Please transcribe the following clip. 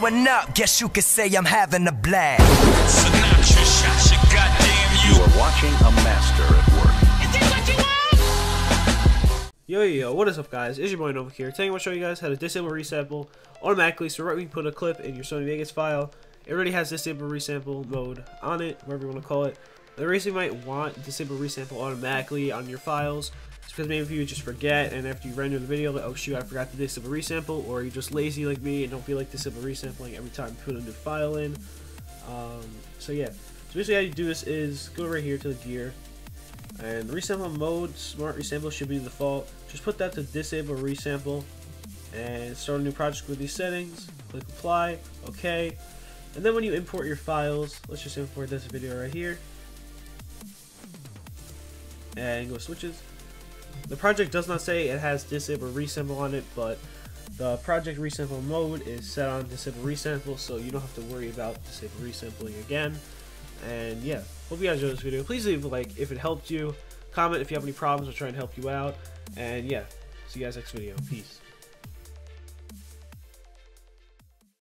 blowing up. Guess you could say I'm having a blast. Sinatra shot your goddamn You are watching a master at work. Yo, yo, yo, what is up guys? It's your boy Novik here. Today I'm going to show you guys how to disable resample automatically. So right when you put a clip in your Sony Vegas file, it already has disable resample mode on it, whatever you want to call it. The reason you might want disable resample automatically on your files is because maybe you just forget and after you render the video, like, oh shoot, I forgot to disable resample, or you're just lazy like me and don't feel like disable resampling every time you put a new file in. Um, so yeah, so basically how you do this is go right here to the gear, and resample mode, smart resample should be the default. Just put that to disable resample and start a new project with these settings. Click apply, okay. And then when you import your files, let's just import this video right here. And go switches. The project does not say it has disable resample on it, but the project resample mode is set on disable resample, so you don't have to worry about disable resampling again. And yeah, hope you guys enjoyed this video. Please leave a like if it helped you. Comment if you have any problems. I'll try and help you out. And yeah, see you guys next video. Peace.